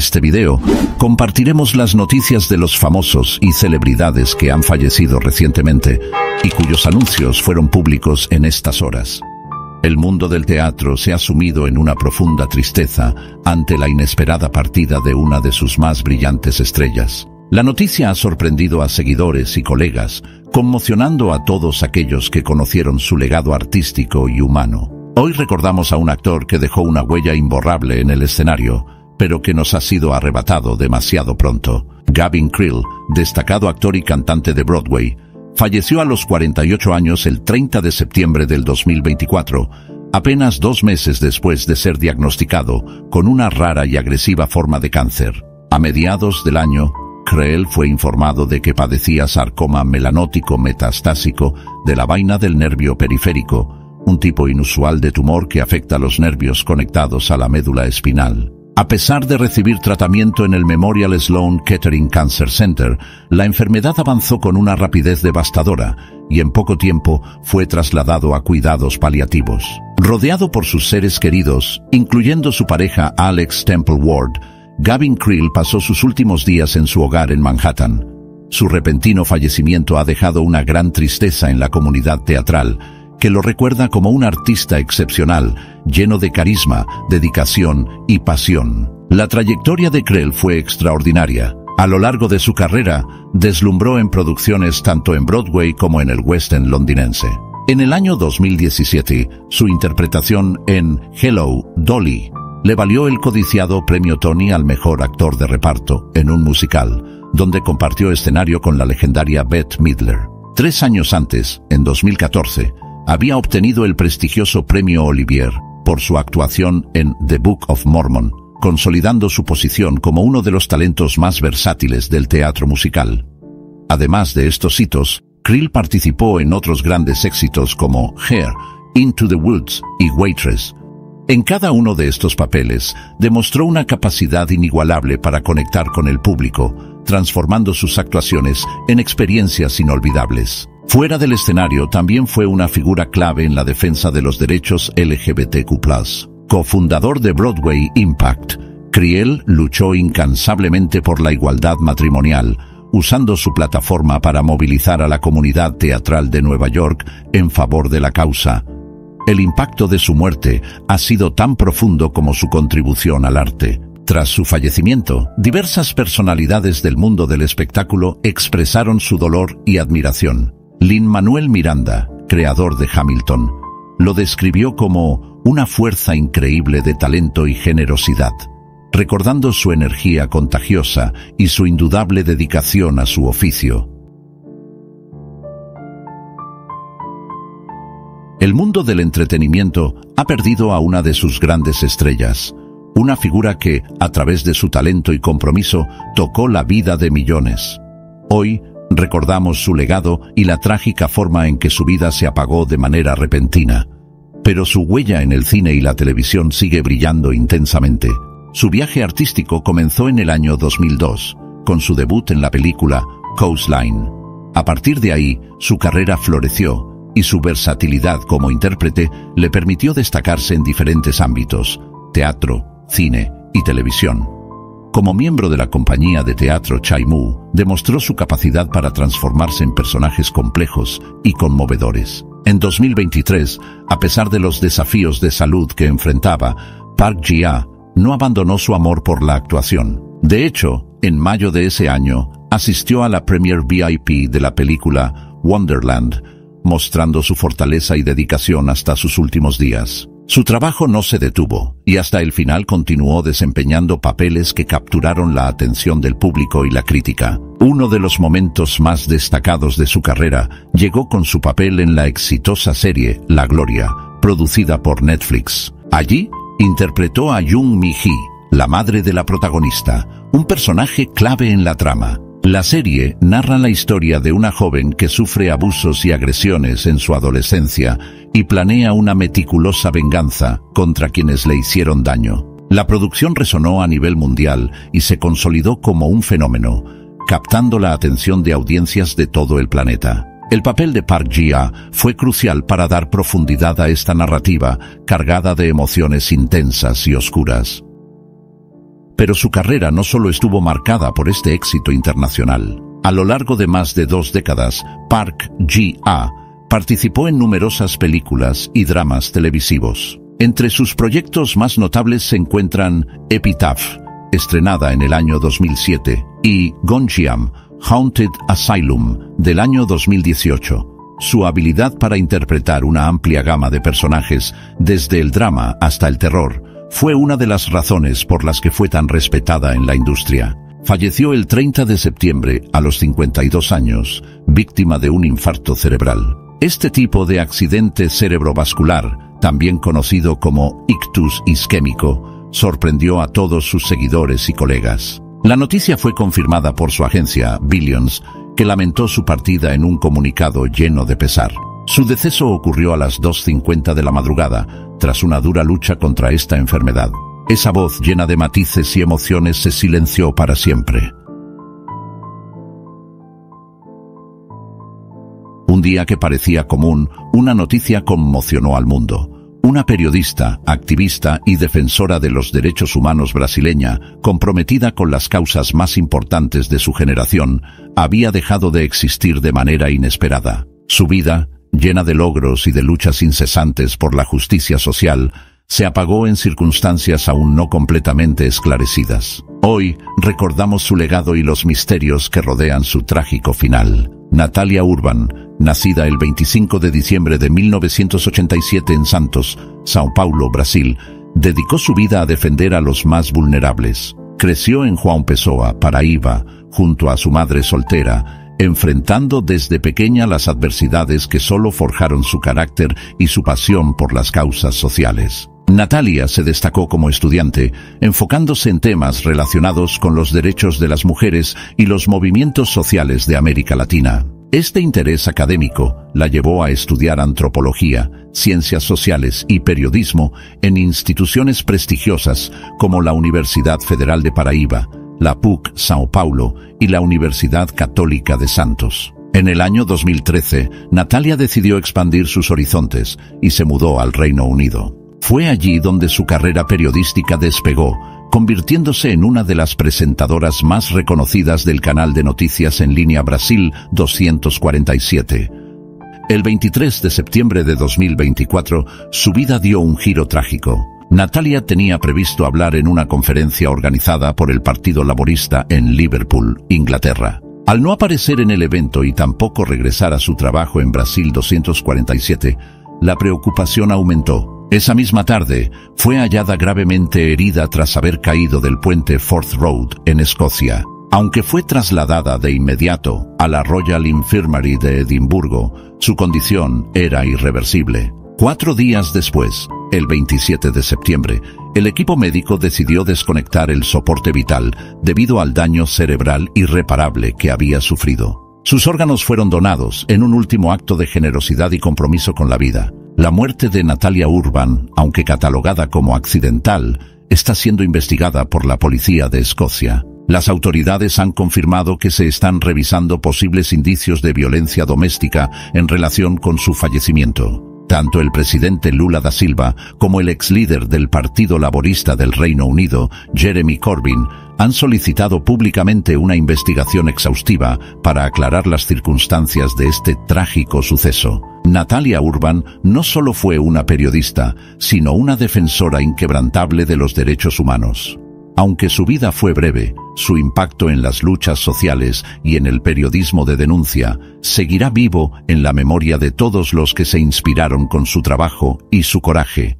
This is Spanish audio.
este video compartiremos las noticias de los famosos y celebridades que han fallecido recientemente y cuyos anuncios fueron públicos en estas horas. El mundo del teatro se ha sumido en una profunda tristeza ante la inesperada partida de una de sus más brillantes estrellas. La noticia ha sorprendido a seguidores y colegas, conmocionando a todos aquellos que conocieron su legado artístico y humano. Hoy recordamos a un actor que dejó una huella imborrable en el escenario, pero que nos ha sido arrebatado demasiado pronto. Gavin Creel, destacado actor y cantante de Broadway, falleció a los 48 años el 30 de septiembre del 2024, apenas dos meses después de ser diagnosticado con una rara y agresiva forma de cáncer. A mediados del año, Creel fue informado de que padecía sarcoma melanótico metastásico de la vaina del nervio periférico, un tipo inusual de tumor que afecta a los nervios conectados a la médula espinal. A pesar de recibir tratamiento en el Memorial Sloan Kettering Cancer Center, la enfermedad avanzó con una rapidez devastadora y en poco tiempo fue trasladado a cuidados paliativos. Rodeado por sus seres queridos, incluyendo su pareja Alex Temple Ward, Gavin Creel pasó sus últimos días en su hogar en Manhattan. Su repentino fallecimiento ha dejado una gran tristeza en la comunidad teatral, que lo recuerda como un artista excepcional, lleno de carisma, dedicación y pasión. La trayectoria de Krell fue extraordinaria. A lo largo de su carrera, deslumbró en producciones tanto en Broadway como en el West End londinense. En el año 2017, su interpretación en Hello, Dolly, le valió el codiciado premio Tony al mejor actor de reparto en un musical, donde compartió escenario con la legendaria Bette Midler. Tres años antes, en 2014, había obtenido el prestigioso premio Olivier por su actuación en The Book of Mormon, consolidando su posición como uno de los talentos más versátiles del teatro musical. Además de estos hitos, Krill participó en otros grandes éxitos como Hair, Into the Woods y Waitress. En cada uno de estos papeles demostró una capacidad inigualable para conectar con el público, transformando sus actuaciones en experiencias inolvidables. Fuera del escenario también fue una figura clave en la defensa de los derechos LGBTQ+. Cofundador de Broadway Impact, Criel luchó incansablemente por la igualdad matrimonial, usando su plataforma para movilizar a la comunidad teatral de Nueva York en favor de la causa. El impacto de su muerte ha sido tan profundo como su contribución al arte. Tras su fallecimiento, diversas personalidades del mundo del espectáculo expresaron su dolor y admiración. Lin Manuel Miranda, creador de Hamilton, lo describió como una fuerza increíble de talento y generosidad, recordando su energía contagiosa y su indudable dedicación a su oficio. El mundo del entretenimiento ha perdido a una de sus grandes estrellas, una figura que, a través de su talento y compromiso, tocó la vida de millones. Hoy, Recordamos su legado y la trágica forma en que su vida se apagó de manera repentina. Pero su huella en el cine y la televisión sigue brillando intensamente. Su viaje artístico comenzó en el año 2002, con su debut en la película Coastline. A partir de ahí, su carrera floreció y su versatilidad como intérprete le permitió destacarse en diferentes ámbitos, teatro, cine y televisión. Como miembro de la compañía de teatro Chai Mu, demostró su capacidad para transformarse en personajes complejos y conmovedores. En 2023, a pesar de los desafíos de salud que enfrentaba, Park Ji-a no abandonó su amor por la actuación. De hecho, en mayo de ese año, asistió a la premier VIP de la película Wonderland, mostrando su fortaleza y dedicación hasta sus últimos días. Su trabajo no se detuvo y hasta el final continuó desempeñando papeles que capturaron la atención del público y la crítica. Uno de los momentos más destacados de su carrera llegó con su papel en la exitosa serie La Gloria, producida por Netflix. Allí interpretó a Jung Mi-hee, la madre de la protagonista, un personaje clave en la trama. La serie narra la historia de una joven que sufre abusos y agresiones en su adolescencia y planea una meticulosa venganza contra quienes le hicieron daño. La producción resonó a nivel mundial y se consolidó como un fenómeno, captando la atención de audiencias de todo el planeta. El papel de Park Ji-a fue crucial para dar profundidad a esta narrativa cargada de emociones intensas y oscuras. Pero su carrera no solo estuvo marcada por este éxito internacional. A lo largo de más de dos décadas, Park Ji-a participó en numerosas películas y dramas televisivos. Entre sus proyectos más notables se encuentran Epitaph, estrenada en el año 2007, y Gonjiam, Haunted Asylum, del año 2018. Su habilidad para interpretar una amplia gama de personajes, desde el drama hasta el terror, fue una de las razones por las que fue tan respetada en la industria. Falleció el 30 de septiembre a los 52 años, víctima de un infarto cerebral. Este tipo de accidente cerebrovascular, también conocido como ictus isquémico, sorprendió a todos sus seguidores y colegas. La noticia fue confirmada por su agencia, Billions, que lamentó su partida en un comunicado lleno de pesar. Su deceso ocurrió a las 2.50 de la madrugada, tras una dura lucha contra esta enfermedad. Esa voz llena de matices y emociones se silenció para siempre. Un día que parecía común, una noticia conmocionó al mundo. Una periodista, activista y defensora de los derechos humanos brasileña, comprometida con las causas más importantes de su generación, había dejado de existir de manera inesperada. Su vida, llena de logros y de luchas incesantes por la justicia social, se apagó en circunstancias aún no completamente esclarecidas. Hoy recordamos su legado y los misterios que rodean su trágico final. Natalia Urban, nacida el 25 de diciembre de 1987 en Santos, Sao Paulo, Brasil, dedicó su vida a defender a los más vulnerables. Creció en Juan Pessoa, Paraíba, junto a su madre soltera, enfrentando desde pequeña las adversidades que solo forjaron su carácter y su pasión por las causas sociales. Natalia se destacó como estudiante, enfocándose en temas relacionados con los derechos de las mujeres y los movimientos sociales de América Latina. Este interés académico la llevó a estudiar antropología, ciencias sociales y periodismo en instituciones prestigiosas como la Universidad Federal de Paraíba, la PUC Sao Paulo y la Universidad Católica de Santos. En el año 2013, Natalia decidió expandir sus horizontes y se mudó al Reino Unido. Fue allí donde su carrera periodística despegó, convirtiéndose en una de las presentadoras más reconocidas del canal de noticias en línea Brasil 247. El 23 de septiembre de 2024, su vida dio un giro trágico. Natalia tenía previsto hablar en una conferencia organizada por el Partido Laborista en Liverpool, Inglaterra. Al no aparecer en el evento y tampoco regresar a su trabajo en Brasil 247, la preocupación aumentó. Esa misma tarde fue hallada gravemente herida tras haber caído del puente Forth Road en Escocia. Aunque fue trasladada de inmediato a la Royal Infirmary de Edimburgo, su condición era irreversible. Cuatro días después, el 27 de septiembre, el equipo médico decidió desconectar el soporte vital debido al daño cerebral irreparable que había sufrido. Sus órganos fueron donados en un último acto de generosidad y compromiso con la vida. La muerte de Natalia Urban, aunque catalogada como accidental, está siendo investigada por la policía de Escocia. Las autoridades han confirmado que se están revisando posibles indicios de violencia doméstica en relación con su fallecimiento. Tanto el presidente Lula da Silva como el ex líder del Partido Laborista del Reino Unido, Jeremy Corbyn, han solicitado públicamente una investigación exhaustiva para aclarar las circunstancias de este trágico suceso. Natalia Urban no solo fue una periodista, sino una defensora inquebrantable de los derechos humanos. Aunque su vida fue breve, su impacto en las luchas sociales y en el periodismo de denuncia seguirá vivo en la memoria de todos los que se inspiraron con su trabajo y su coraje.